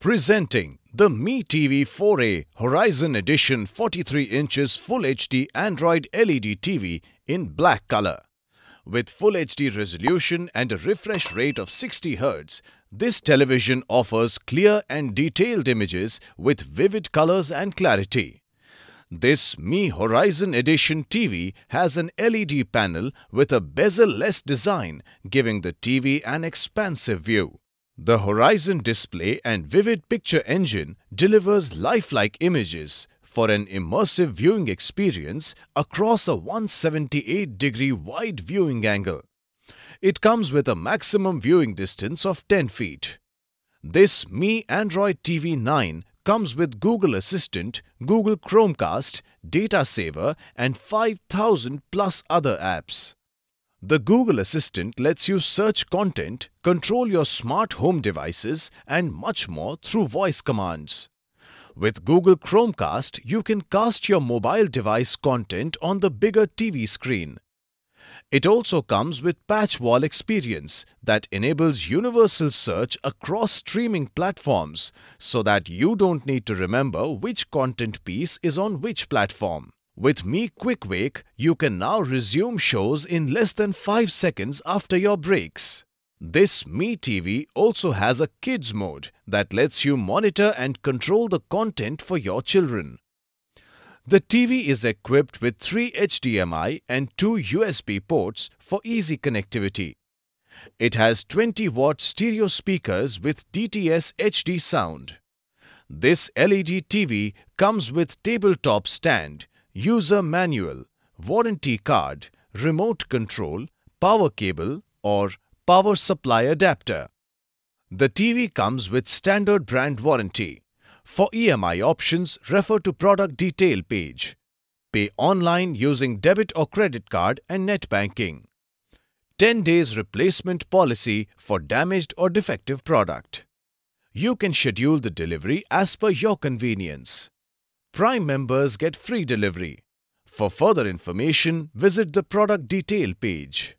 Presenting the Mi TV 4A Horizon Edition 43 inches Full HD Android LED TV in black color. With Full HD resolution and a refresh rate of 60 Hz, this television offers clear and detailed images with vivid colors and clarity. This Mi Horizon Edition TV has an LED panel with a bezel-less design giving the TV an expansive view. The Horizon display and vivid picture engine delivers lifelike images for an immersive viewing experience across a 178 degree wide viewing angle. It comes with a maximum viewing distance of 10 feet. This Mi Android TV 9 comes with Google Assistant, Google Chromecast, Data Saver and 5000 plus other apps. The Google Assistant lets you search content, control your smart home devices and much more through voice commands. With Google Chromecast, you can cast your mobile device content on the bigger TV screen. It also comes with PatchWall experience that enables universal search across streaming platforms so that you don't need to remember which content piece is on which platform. With Mi Quick Wake, you can now resume shows in less than 5 seconds after your breaks. This Mi TV also has a kids mode that lets you monitor and control the content for your children. The TV is equipped with 3 HDMI and 2 USB ports for easy connectivity. It has 20 watt stereo speakers with DTS HD sound. This LED TV comes with tabletop stand user manual, warranty card, remote control, power cable or power supply adapter. The TV comes with standard brand warranty. For EMI options, refer to product detail page. Pay online using debit or credit card and net banking. 10 days replacement policy for damaged or defective product. You can schedule the delivery as per your convenience. Prime members get free delivery. For further information, visit the product detail page.